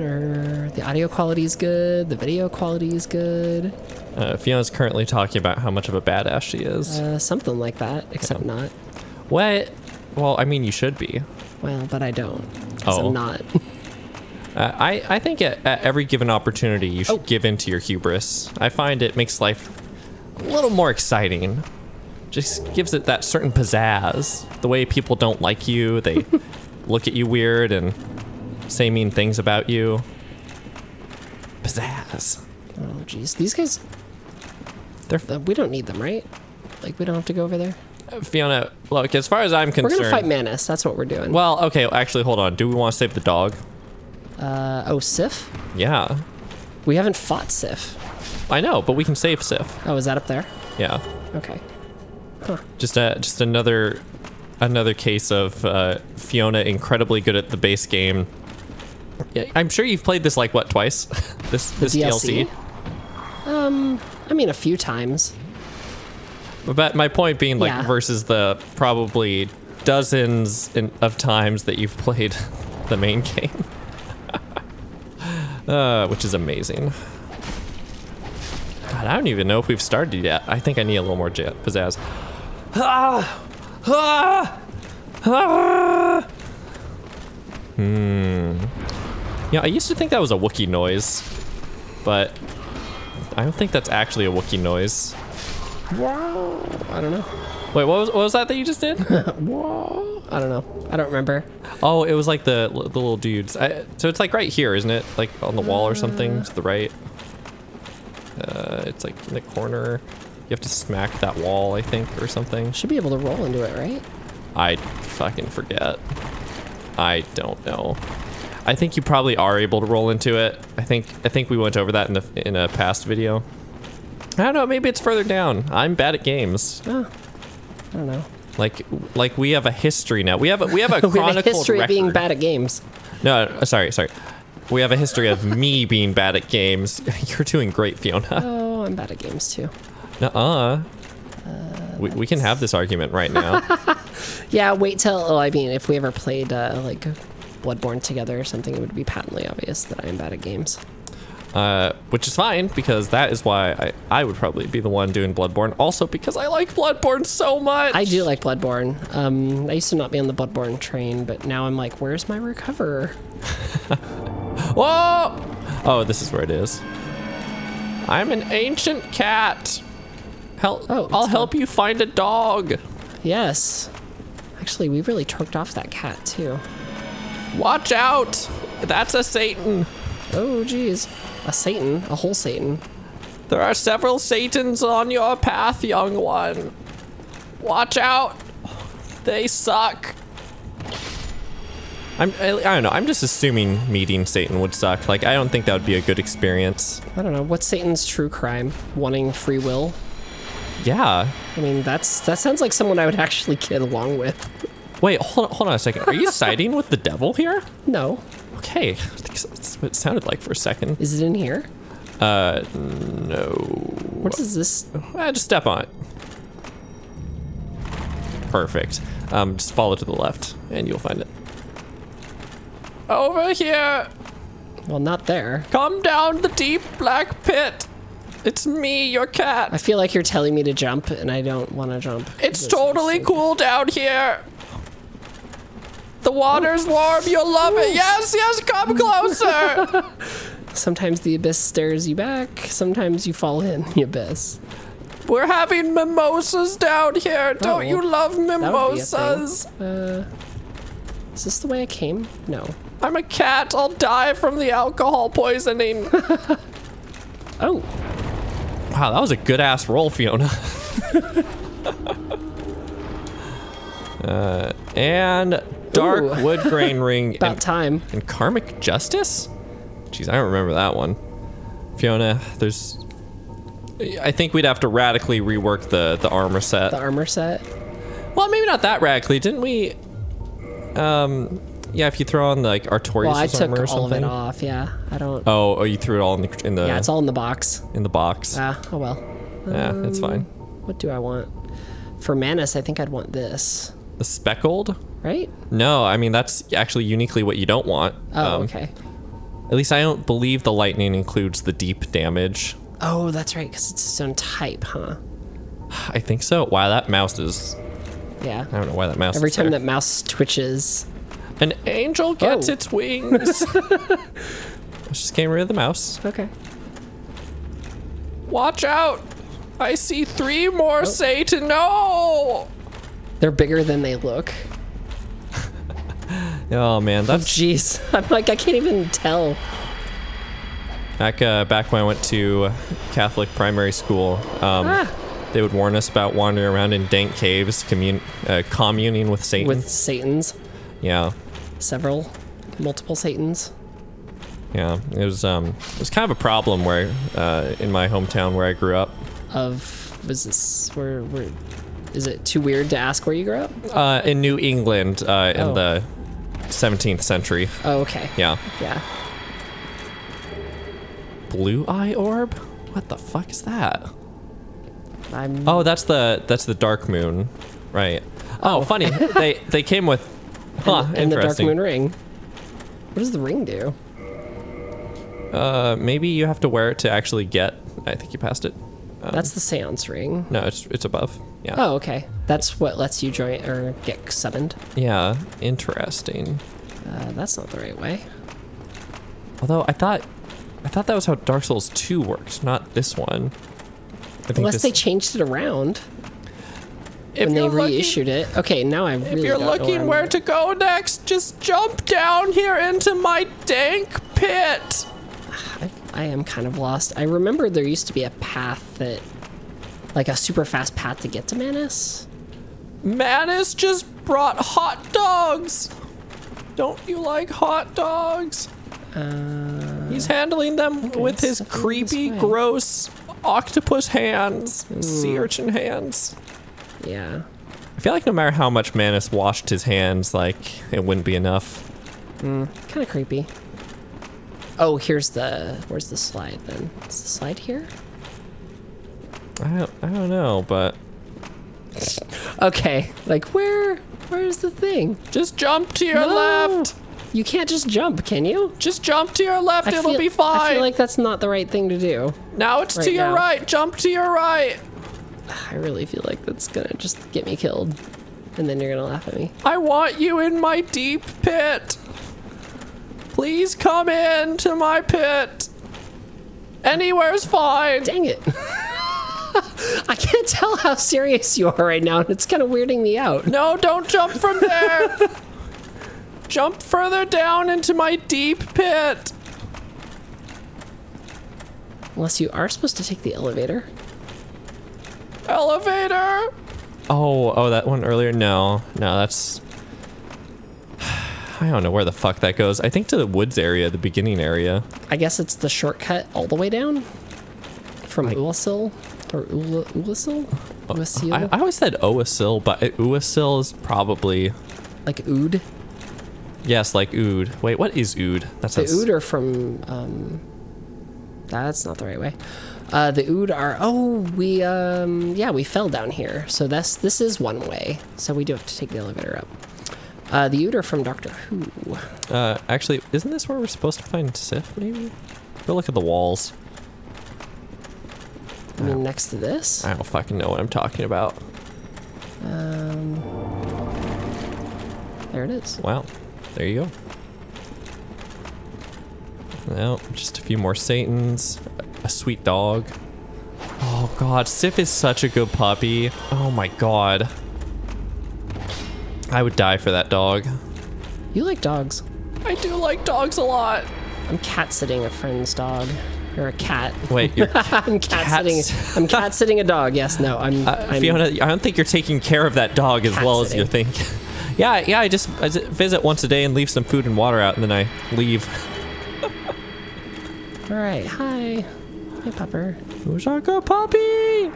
better. The audio quality is good. The video quality is good. Uh, Fiona's currently talking about how much of a badass she is. Uh, something like that, except not. what? Well, I mean, you should be. Well, but I don't. Oh. I'm not. Uh, I, I think at, at every given opportunity, you should Oh. give in to your hubris. I find it makes life a little more exciting. Just gives it that certain pizzazz. The way people don't like you, they look at you weird and say mean things about you. Pizzazz. oh, jeez. These guys, They're uh, we don't need them, right? Like, we don't have to go over there. Fiona. Look, as far as I'm concerned... We're gonna fight Manus. That's what we're doing. Well, okay, actually, hold on. Do we want to save the dog? Uh, oh, Sif? Yeah, We haven't fought Sif. I know, but we can save Sif. Oh, is that up there? Yeah. Okay. Huh. Just a, just another another case of uh, Fiona incredibly good at the base game. Yeah, I'm sure you've played this like what twice? this this DLC. Um, I mean, a few times. But my point being like Yeah. versus the probably dozens in, of times that you've played the main game. uh, which is amazing. God, I don't even know if we've started yet. I think I need a little more jet pizzazz. Ah! Ah! Ah! Hmm. Yeah, I used to think that was a Wookiee noise, but I don't think that's actually a Wookiee noise. Whoa, I don't know. Wait, what was, what was that that you just did? Whoa. I don't know. I don't remember. oh, it was like the the little dudes. I, so it's like right here, isn't it? Like on the wall or something to the right. Uh, it's like in the corner. You have to smack that wall, I think, or something. Should be able to roll into it, right? I fucking forget. I don't know. I think you probably are able to roll into it. I think I think we went over that in the in a past video. I don't know. Maybe it's further down. I'm bad at games. Oh, I don't know. Like like we have a history now. We have a we have a We have a history of being bad at games. No, uh, sorry, sorry. We have a history of me being bad at games. You're doing great, Fiona. Oh, I'm bad at games too. Nuh-uh. We, we can have this argument right now. Yeah, wait till. Oh, I mean, if we ever played uh, like Bloodborne together or something, it would be patently obvious that I am bad at games. uh, which is fine because that is why I, I would probably be the one doing Bloodborne. Also because I like Bloodborne so much. I do like Bloodborne. Um, I used to not be on the Bloodborne train, but now I'm like, where's my recover? Whoa! Oh, this is where it is. I'm an ancient cat. Help! Oh, I'll help you find a dog. Yes. Actually, we really torqued off that cat too. Watch out! That's a Satan. Oh, geez. A Satan, a whole Satan. There are several Satans on your path, young one. Watch out. They suck. I'm, I, I don't know. I'm just assuming meeting Satan would suck. Like, I don't think that would be a good experience. I don't know. What's Satan's true crime? Wanting free will? Yeah. I mean, that's that sounds like someone I would actually get along with. Wait, hold on, hold on a second. Are you siding with the devil here? No. Okay. That's what it sounded like for a second. Is it in here? Uh, no. What is this? Eh, just step on it. Perfect. Um, just follow to the left, and you'll find it. Over here! Well, not there. Come down the deep black pit! It's me, your cat! I feel like you're telling me to jump, and I don't want to jump. It's totally cool down here! The water's warm, you'll love it! Yes, yes, come closer! Sometimes the abyss stares you back. Sometimes you fall in the abyss. We're having mimosas down here! Don't Oh, you love That would be a thing. mimosas? Uh, is this the way I came? No. I'm a cat. I'll die from the alcohol poisoning. Oh, wow, that was a good ass roll, Fiona. uh, and dark Ooh. wood grain ring about and, time. and karmic justice. Jeez, I don't remember that one. Fiona, there's. I think we'd have to radically rework the the armor set. The armor set. well, maybe not that radically. Didn't we? Um, yeah. If you throw on like Artorias' Well, I took all of it off. Yeah, I don't. Oh, oh, you threw it all in the in the yeah, it's all in the box. in the box. Ah, oh well. yeah, it's fine. What do I want? For Manus, I think I'd want this. The speckled? Right? No, I mean that's actually uniquely what you don't want. Oh, Um, okay. At least I don't believe the lightning includes the deep damage. Oh, that's right, because it's its own type, huh? I think so. Wow, that mouse is. Yeah. I don't know why that mouse. Every time there. that mouse twitches. an angel gets Oh. its wings. Let's just getting rid of the mouse. Okay. Watch out! I see three more Oh. Satan. No! They're bigger than they look. Oh man, that's Jeez. I'm like, I can't even tell. back. Uh, back when I went to Catholic primary school, um, Ah. they would warn us about wandering around in dank caves, commun- uh, communing with Satan. With Satans. yeah, Several. Multiple Satans. yeah. It was um, it was kind of a problem where uh, in my hometown where I grew up. Of, was this, where, where, is it too weird to ask where you grew up? Uh, in New England, uh, in Oh. the 17th century. Oh, okay. Yeah. Yeah. Blue eye orb? What the fuck is that? I'm, Oh, that's the that's the dark moon, right? Oh, funny. they they came with, huh? and the Dark. Moon ring. What does the ring do? Uh, maybe you have to wear it to actually get. I think you passed it. That's the seance ring. No, it's it's above. Yeah. Oh, okay. That's what lets you join or get summoned. Yeah. Interesting. Uh, that's not the right way. Although I thought, I thought that was how Dark Souls 2 worked, not this one. I think Unless this, they changed it around if when they you're looking- reissued it. Okay, now I really If you're looking where to go next, just jump down here into my dank pit. I, I am kind of lost. I remember there used to be a path that, like a super fast path to get to Manus. Manus just brought hot dogs. Don't you like hot dogs? Uh, He's handling them with his creepy, gross octopus hands, Hmm. sea urchin hands. yeah. I feel like no matter how much Manus washed his hands, like it wouldn't be enough. Kind of creepy. Oh, here's the. Where's the slide then? Is the slide here? I don't, I don't know, but Okay. Like where? Where's the thing? just jump to your No! left. You can't just jump, can you? Just jump to your left. It'll be fine. I feel like that's not the right thing to do. now it's to your now. right. Jump to your right. I really feel like that's gonna just get me killed. And then you're gonna laugh at me. I want you in my deep pit. Please come in to my pit. Anywhere's fine. Dang it. I can't tell how serious you are right now, and it's kind of weirding me out. No, don't jump from there. jump further down into my deep pit. Unless you are supposed to take the elevator. Elevator. Oh, oh, that one earlier. No, no, that's. I don't know where the fuck that goes. I think to the woods area, the beginning area. I guess it's the shortcut all the way down from Uasil or Ula, Ulasil? Uasil? I, I always said Oasil, but Uasil is probably like Ood. yes, like Ood. Wait, what is Ood? That's The Ood are from. Um, that's not the right way. Uh, the Ood are. Oh, we. Um, yeah, we fell down here. So that's this is one way. So we do have to take the elevator up. Uh, the Ood are from Doctor Who. Uh, actually, isn't this where we're supposed to find Sif? Maybe. Go look at the walls. I next to this. I don't fucking know what I'm talking about. Um, there it is. Wow, there you go. Now, just a few more Satans, a sweet dog. Oh god, Sif is such a good puppy. Oh my god. I would die for that dog. You like dogs? I do like dogs a lot. I'm cat sitting a friend's dog, or a cat. Wait, you're, I'm cat Cats. sitting. I'm cat sitting a dog. Yes. No. I'm. uh, I'm Fiona, I don't think you're taking care of that dog as well as you think. yeah, yeah, I just, I visit once a day and leave some food and water out, and then I leave. All right. Hi. Hi, pupper. Who's our good puppy?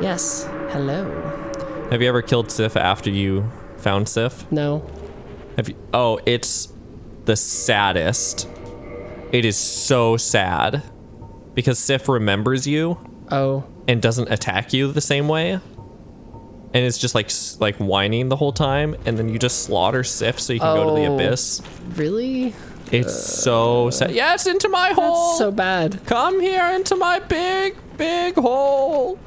Yes. Hello. Have you ever killed Sif after you found Sif? No. Have you? Oh, it's the saddest. It is so sad because Sif remembers you Oh. and doesn't attack you the same way. and it's just like like whining the whole time, and then you just slaughter Sif so you can go to the Oh. abyss. Really? It's so sad. Uh, yes, into my hole. That's so bad. Come here into my big, big hole.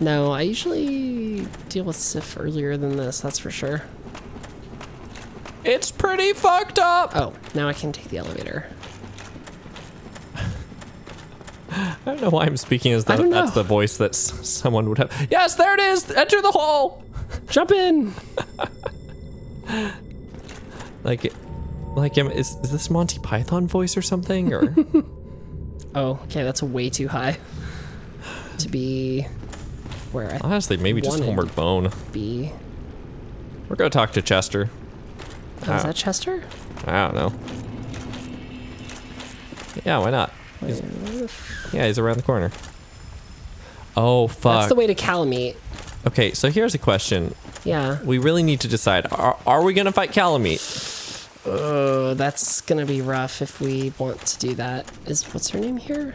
No, I usually deal with Sif earlier than this, that's for sure. It's pretty fucked up. Oh, now I can take the elevator. I don't know why I'm speaking as though that's the voice that s- someone would have. Yes, there it is. Enter the hole. Jump in! Like, like, is is this Monty Python voice or something? Or Oh, okay, that's way too high to be where I honestly, maybe just. Homeward Bone. be. We're gonna talk to Chester. Oh, is Ah. that Chester? I don't know. Yeah, why not? He's- yeah, he's around the corner. Oh fuck. That's the way to Kalameet. okay, so here's a question. Yeah. We really need to decide: Are, are we gonna fight Kalameet? Oh, that's gonna be rough if we want to do that. Is what's her name here?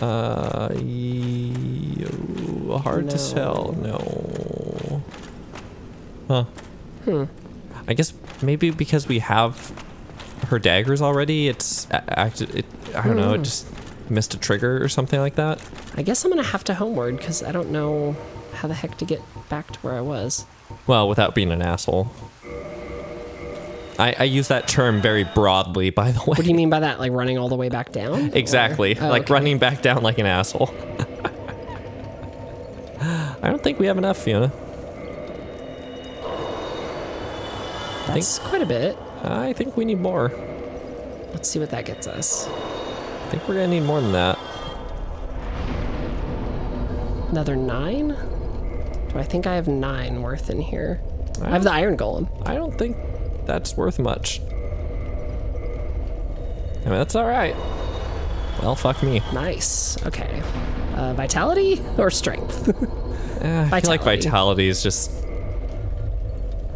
Uh, oh, hard to No. tell. No. Huh. Hmm. I guess maybe because we have her daggers already, it's acted. It, I don't know. It Hmm. just missed a trigger or something like that. I guess I'm gonna have to homeward because I don't know how the heck to get back to where I was. Well, without being an asshole. I, I use that term very broadly, by the way. What do you mean by that? Like running all the way back down? Exactly. Oh, like okay. running back down like an asshole. I don't think we have enough, Fiona. That's quite a bit. I think we need more. Let's see what that gets us. I think we're gonna need more than that. Another nine? Do I think I have nine worth in here? I have the iron golem. I don't think that's worth much. I mean, that's alright. Well, fuck me. Nice. Okay. Uh, vitality or strength? Eh, I feel like Vitality. vitality is just.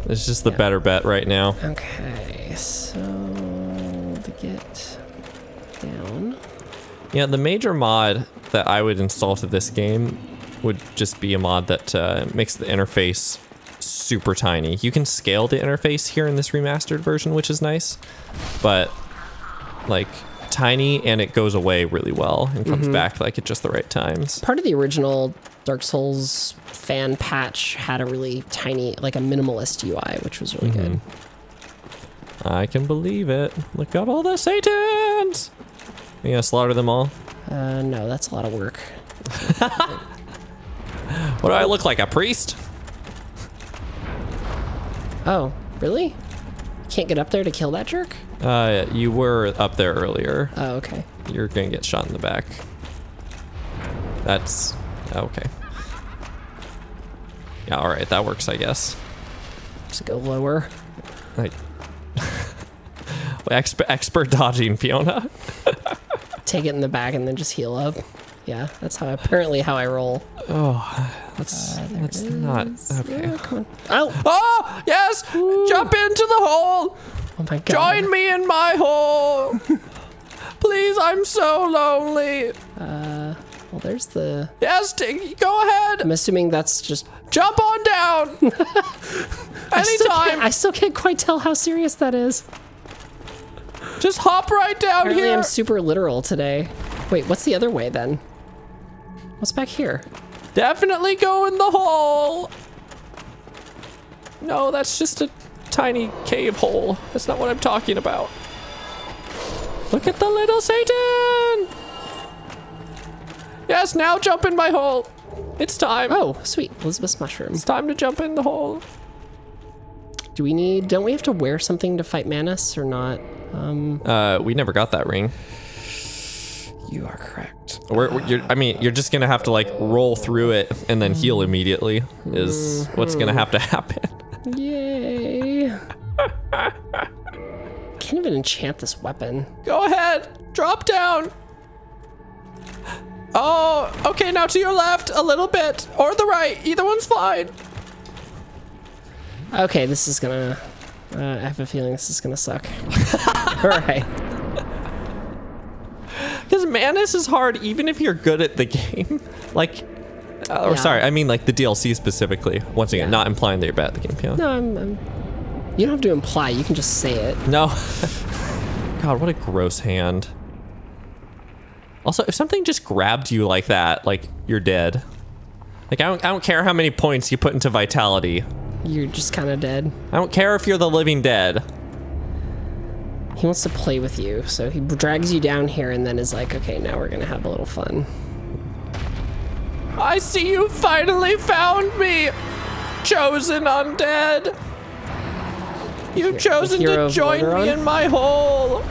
It's just the Yeah. better bet right now. okay, so to get down. Yeah, the major mod that I would install to this game would just be a mod that uh, makes the interface super tiny. You can scale the interface here in this remastered version, which is nice, but like tiny and it goes away really well and comes back like at just the right times. Part of the original Dark Souls fan patch had a really tiny, like a minimalist UI, which was really good. I can believe it. Look at all the Satans! You gonna slaughter them all? Uh, no, that's a lot of work. What do I look like, a priest? Oh, really? Can't get up there to kill that jerk? Uh, you were up there earlier. Oh, okay. You're gonna get shot in the back. That's okay. Yeah, all right, that works, I guess. Just go lower. Like, expert, expert dodging, Fiona. Take it in the back and then just heal up. Yeah, that's how apparently how I roll. Oh, That's Uh, that's not okay. Yeah, come on. Oh, Oh yes! Jump into the hole. oh my god. Join me in my hole. Please, I'm so lonely. Uh, well, there's the. Yes, t- go ahead. I'm assuming that's just. Jump on down. I still, Anytime. I still can't quite tell how serious that is. Just hop right down Apparently, here. I'm super literal today. Wait, what's the other way then? What's back here? Definitely go in the hole. No, that's just a tiny cave hole. That's not what I'm talking about. Look at the little Satan. Yes, now jump in my hole. It's time. Oh, sweet. Elizabeth's mushroom. It's time to jump in the hole. Do we need. Don't we have to wear something to fight Manus or not? Um, Uh, we never got that ring. you are correct. We're, we're- you're, I mean, you're just gonna have to like roll through it and then heal immediately. Is what's gonna have to happen. Yay. Can't even enchant this weapon. Go ahead. Drop down. Oh, okay. Now to your left a little bit, or the right. Either one's fine. Okay, this is gonna. Uh, I have a feeling this is gonna suck. Alright. Because Manus is hard, even if you're good at the game. Like, or Yeah. sorry, I mean like the DLC specifically. Once again, Yeah. not implying that you're bad at the game. Yeah. No, I'm, I'm. You don't have to imply. You can just say it. No. God, what a gross hand. Also, if something just grabbed you like that, like you're dead. Like I don't, I don't care how many points you put into vitality. You're just kind of dead. I don't care if you're the living dead. He wants to play with you, so he drags you down here and then is like, okay, now we're gonna have a little fun. I see you finally found me, chosen undead. You've chosen to join me in my hole.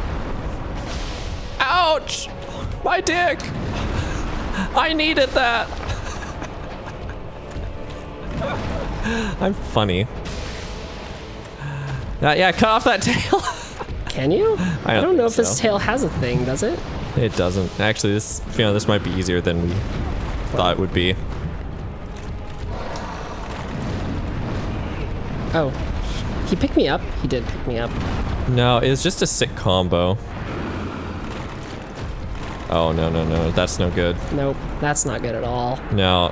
Ouch! My dick. I needed that. I'm funny. Uh, yeah, cut off that tail. Can you? I I don't don't, know if think this tail has a thing, does it? it doesn't. Actually, this Fiona, this might be easier than we thought it would be. Oh. He picked me up. He did pick me up. No, it's just a sick combo. Oh no no no, that's no good. Nope, that's not good at all. No.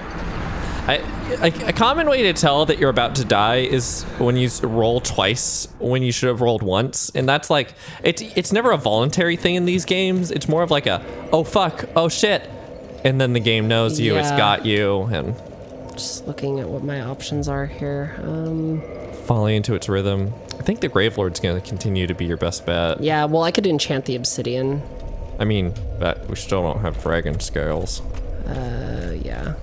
I, a, a common way to tell that you're about to die is when you roll twice when you should have rolled once, and that's like it's it's never a voluntary thing in these games. It's more of like a oh fuck oh shit, and then the game knows you, it's got you, and Just looking at what my options are here. Um, falling into its rhythm. I think the Grave Lord's gonna continue to be your best bet. yeah, well, I could enchant the obsidian. I mean, but we still don't have dragon scales. Uh, yeah.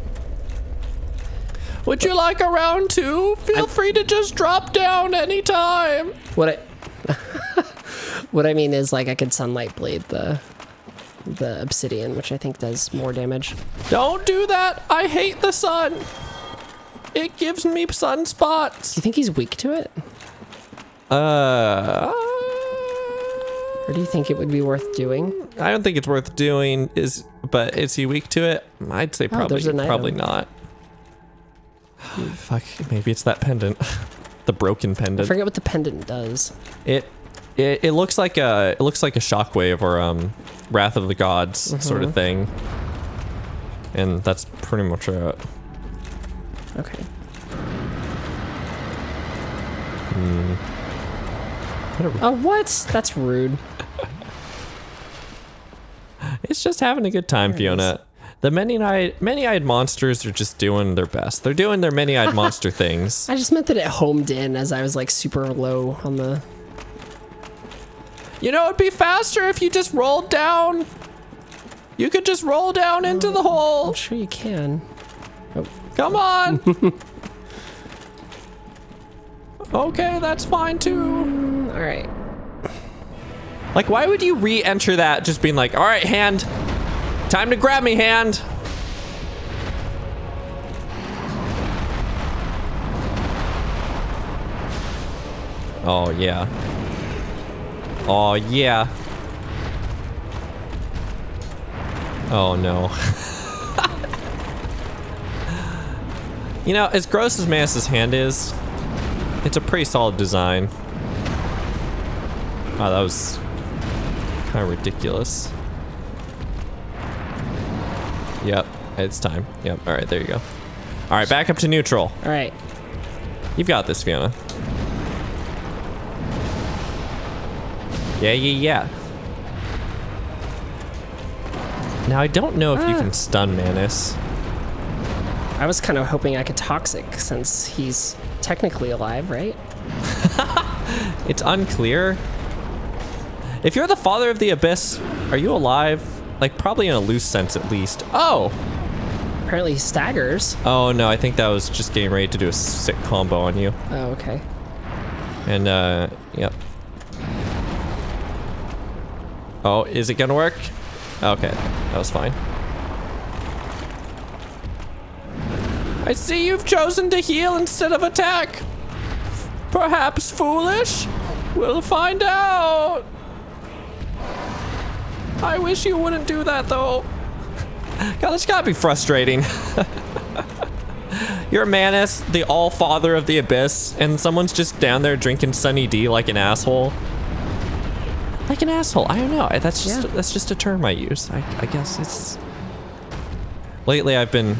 Would you like a round two? Feel free to just drop down anytime. What I, what I mean is like I could sunlight blade the, the obsidian, which I think does more damage. Don't do that. I hate the sun. It gives me Do sunspots. you think he's weak to it, Uh, or do you think it would be worth doing? I don't think it's worth doing. Is but is he weak to it? I'd say probably there's an probably item. not. Fuck. Maybe it's that pendant, the broken I pendant. forget what the pendant does. It, it it looks like a it looks like a shockwave or um wrath of the gods sort of thing. And that's pretty much it. Okay. What Oh, what? That's rude. It's just having a good time, Fiona. The many-eyed many-eyed monsters are just doing their best. They're doing their many-eyed monster things. I just meant that it homed in as I was like super low on the. You know, it'd be faster if you just rolled down. You could just roll down into the oh, hole. I'm sure you can. Oh. Come on. okay, that's fine too. Mm, all right. Like, why would you re-enter that just being like, all right, hand, time to grab me, hand. Oh, yeah. Oh, yeah. Oh, no. you know, as gross as Manus's hand is, it's a pretty solid design. Wow, that was kind of ridiculous. Yep, it's time. Yep, all right, there you go. All right, back up to neutral. All right. You've got this, Fiona. Yeah, yeah, yeah. Now, I don't know if you Ah. can stun Manus. I was kind of hoping I could toxic since he's technically alive, right? It's unclear. If you're the father of the abyss, are you alive? Like, probably in a loose sense at least. Oh! Apparently he staggers. Oh no, I think that was just getting ready to do a sick combo on you. Oh, okay. And, uh, yep. Oh, is it gonna work? Okay, that was fine. I see you've chosen to heal instead of attack. Perhaps foolish? We'll find out. I wish you wouldn't do that though. God, that's gotta be frustrating. You're Manus, the all father of the abyss, and someone's just down there drinking Sunny D like an asshole. Like an asshole. I don't know. That's just Yeah. that's just a term I use. I, I guess it's. Lately, I've been,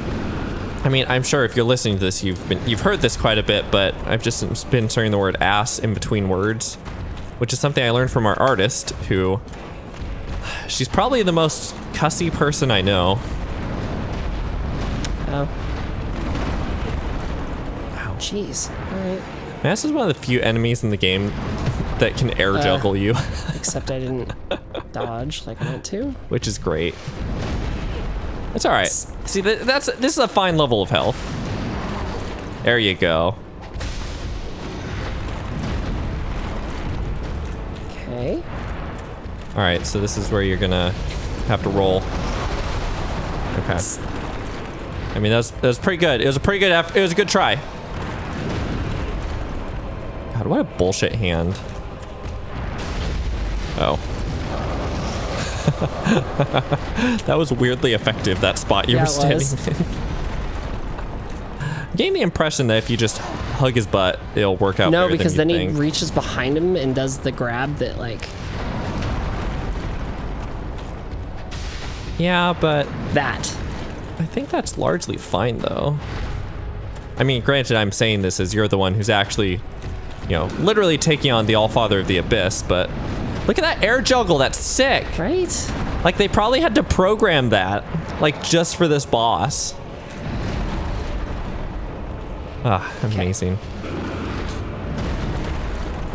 I've mean, I'm sure if you're listening to this, you've been you've heard this quite a bit, but I've just been saying the word ass in between words, which is something I learned from our artist, who she's probably the most cussy person I know. Oh. Oh. Jeez. Alright. Manus is one of the few enemies in the game that can air Uh. juggle you, Except I didn't dodge like I meant to. which is great. It's all right. See, th- that's this is a fine level of health. There you go. Okay. All right, so this is where you're gonna have to roll. Okay. I mean, that was, that was pretty good. It was a pretty good effort. It was a good try. God, what a bullshit hand. Oh. that was weirdly effective, that spot you Yeah, were standing in. Getting the impression that if you just hug his butt, it'll work out No, because then you he reaches behind him and does the grab that like Yeah, but that. I think that's largely fine, though. I mean, granted, I'm saying this as you're the one who's actually, you know, literally taking on the Allfather of the Abyss, but look at that air juggle. That's sick. Right? Like, they probably had to program that, like, just for this boss. Ah, amazing.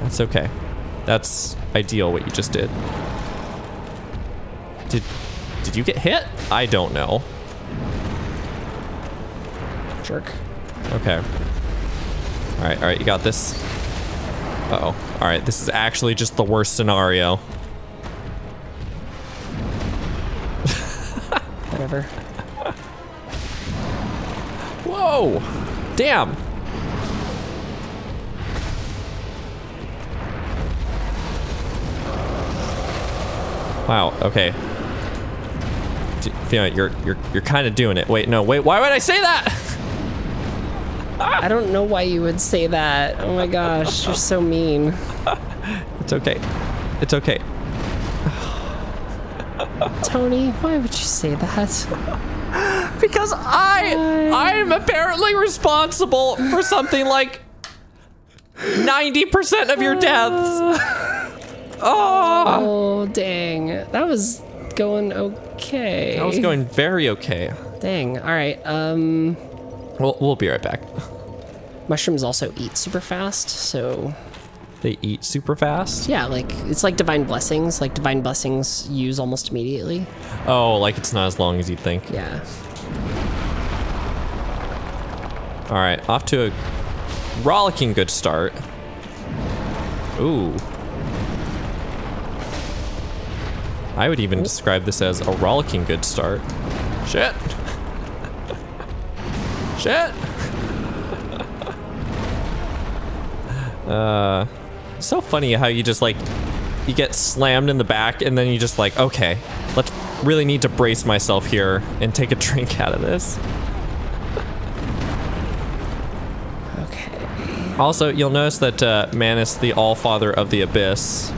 That's okay. That's ideal what you just did. Did did you get hit? I don't know. Jerk. Okay. All right, all right, you got this. Uh-oh. All right, this is actually just the worst scenario. Whatever. Whoa! Damn! Wow, okay. Fiona, you're you're you're kind of doing it. Wait, no, wait, why would I say that? I don't know why you would say that. Oh my gosh, you're so mean. It's okay. It's okay. Tony, why would you say that? Because I I am apparently responsible for something like 90% of your deaths. Oh, Oh, dang. That was going okay. That was going very okay. Dang. All right. Um, We'll, we'll be right back. mushrooms also eat super fast, so They eat super fast. yeah, like it's like divine blessings. Like divine blessings use almost immediately. Oh, like it's not as long as you'd think. Yeah. All right, off to a rollicking good start. Ooh. I would even describe this as a rollicking good start. Shit. Shit. uh, so funny how you just like, you get slammed in the back and then you just like, okay, let's really need to brace myself here and take a drink out of this. Okay. Also, you'll notice that uh, Manus, the All-Father of the Abyss,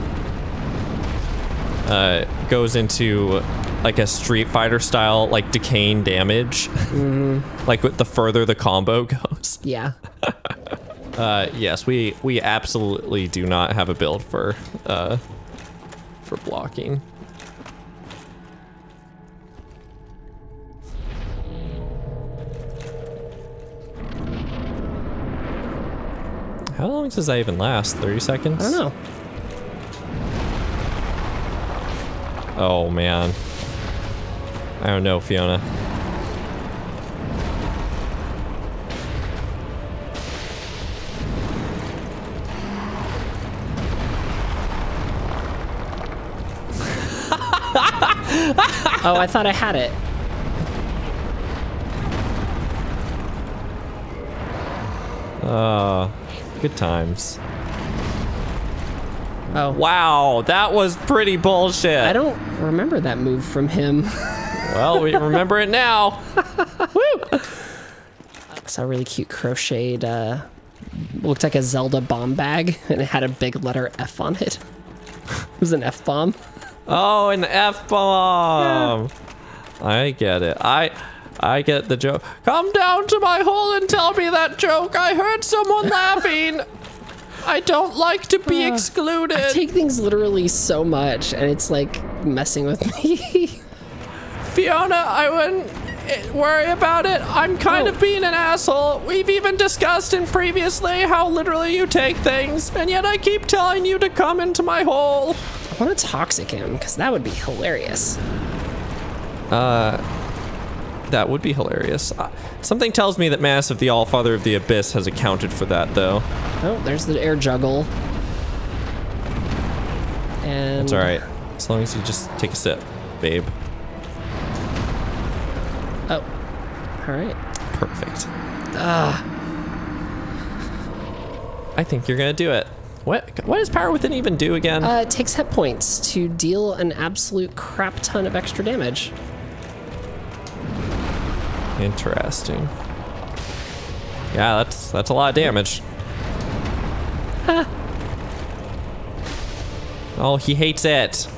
uh, goes into like a Street Fighter style, like decaying damage. like with the further the combo goes. Yeah. Uh, yes, we we absolutely do not have a build for uh, for blocking. How long does that even last? 30 seconds? I don't know. Oh man. I don't know, Fiona. Oh, I thought I had it. Uh, good times. Oh. Wow, that was pretty bullshit. I don't remember that move from him. well, we remember it now. Woo! I saw a really cute crocheted, uh, looked like a Zelda bomb bag, and it had a big letter F on it. it was an F bomb. Oh, an F bomb. I get it. I I get the joke. Come down to my hole and tell me that joke. I heard someone laughing. I don't like to be Uh, excluded. I take things literally so much, and it's like messing with me. Fiona, I wouldn't worry about it. I'm kind Oh. of being an asshole. We've even discussed in previously how literally you take things, and yet I keep telling you to come into my hole. I want to toxic him because that would be hilarious. That would be hilarious. Uh, something tells me that Manus of the Allfather of the Abyss, has accounted for that, though. Oh, there's the air juggle. And It's alright. As long as you just take a sip, babe. Oh, all right. Perfect. Ah. I think you're gonna do it. What what does Power Within even do again? Uh, it takes hit points to deal an absolute crap ton of extra damage. Interesting. Yeah, that's that's a lot of damage. oh, he hates it.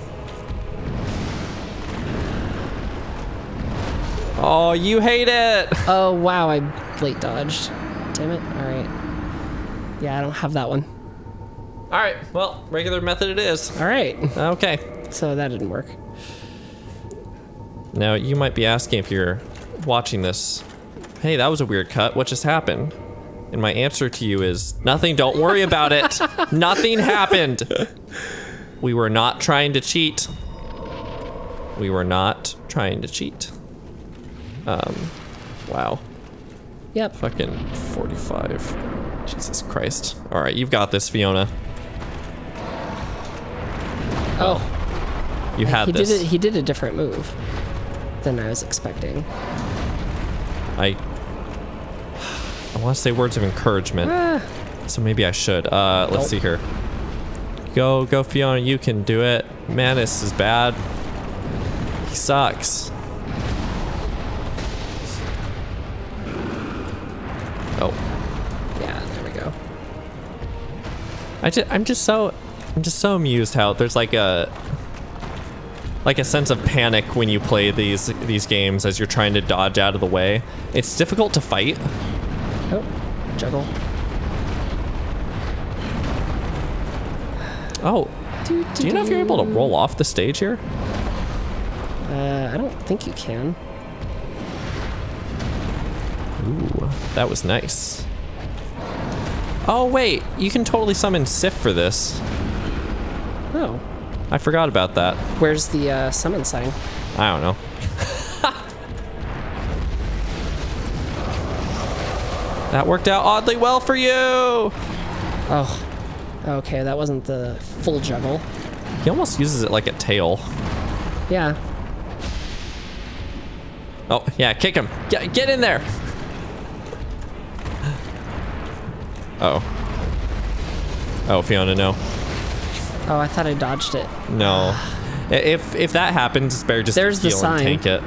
Oh, you hate it. Oh wow, I late dodged. Damn it. All right. Yeah, I don't have that one. All right, well, regular method it is. All right. Okay. So that didn't work. Now, you might be asking if you're watching this, hey, that was a weird cut. What just happened? And my answer to you is nothing. Don't worry about it. nothing happened. We were not trying to cheat. We were not trying to cheat. Um, wow. Yep. Fucking 45. Jesus Christ. All right, you've got this, Fiona. Oh, You had he this. did it. He did a different move than I was expecting. I I want to say words of encouragement, Ah, so maybe I should. Uh, let's Nope. see here. Go, go, Fiona. You can do it. Manus is bad. He sucks. Oh, yeah. There we go. I just, I'm just so, I'm just so amused how there's like a, like a sense of panic when you play these these games as you're trying to dodge out of the way. It's difficult to fight. Oh, juggle. Oh, Do, do you know if you're able to roll off the stage here? Uh, I don't think you can. Ooh, that was nice. Oh wait, you can totally summon Sif for this. Oh, I forgot about that. where's the uh, summon sign? I don't know. that worked out oddly well for you. Oh, okay. That wasn't the full juggle. He almost uses it like a tail. Yeah. Oh yeah, kick him. Get, get in there. Oh. Oh, Fiona, no. Oh, I thought I dodged it. No. If if that happens, it's better just There's the sign. tank it.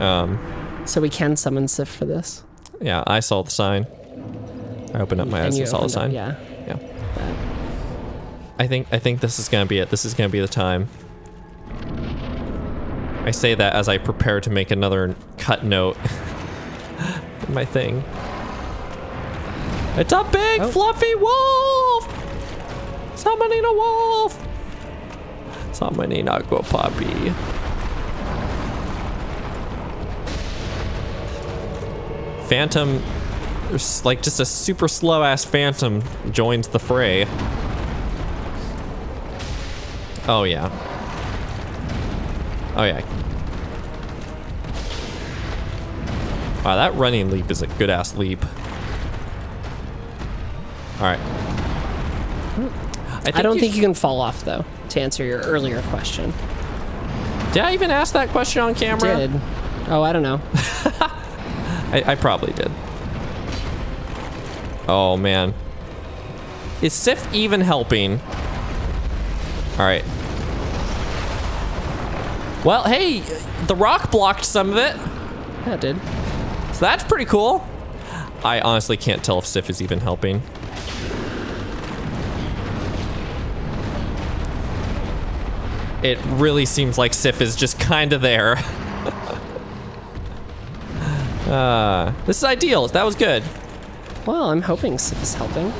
Um, So we can summon Sif for this. yeah, I saw the sign. I opened up my And eyes and saw the opened up- sign. Yeah. Yeah. I think I think this is gonna be it. This is gonna be the time. I say that as I prepare to make another cut note in my thing. It's a big Oh. fluffy wolf! Summoning a wolf! Summoning Aqua Puppy. Phantom, there's like just a super slow ass Phantom joins the fray. Oh yeah. Oh yeah. Wow, that running leap is a good ass leap. All right. Hmm. I don't think you can fall off though. To answer your earlier question. Did I even ask that question on camera? Did. Oh, I don't know. I, I probably did. Oh man. Is Sif even helping? Alright. Well, hey, the rock blocked some of it, Yeah, it did. so that's pretty cool. I honestly can't tell if Sif is even helping. It really seems like Sif is just kind of there. Uh, this is ideal. That was good. Well, I'm hoping Sif is helping.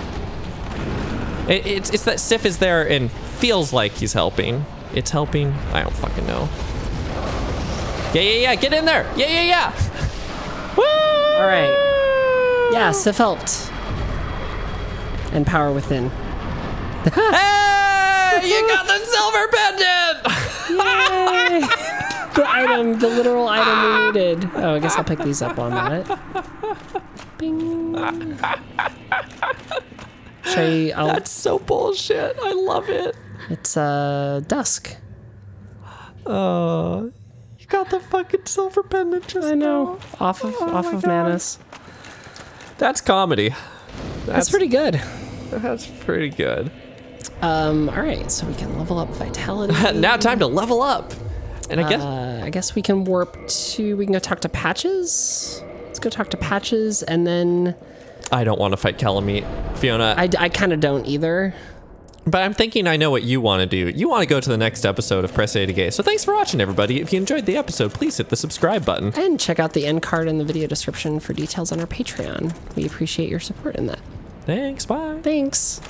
It, it's it's that Sif is there and feels like he's helping. It's helping. I don't fucking know. Yeah, yeah, yeah. Get in there. Yeah, yeah, yeah. Woo! All right. Yeah, Sif helped. And power within. Hey! You got the silver pendant! Yay! the item, the literal item we needed. Oh, I guess I'll pick these up on that. Bing. Should I, That's so bullshit. I love it. it's uh dusk. Oh, you got the fucking silver pendant just I know. now. Off of Oh off of God. Manus. That's comedy. That's pretty good. That's pretty good. Um, all right, so we can level up vitality. now time to level up. And I guess Uh, I guess we can warp to. We can go talk to Patches. Let's go talk to Patches, and then I don't want to fight Kalameet, Fiona. I, I kind of don't either. but I'm thinking I know what you want to do. You want to go to the next episode of Press A to Gay. So thanks for watching, everybody. If you enjoyed the episode, please hit the subscribe button. And check out the end card in the video description for details on our Patreon. We appreciate your support in that. Thanks. Bye. Thanks.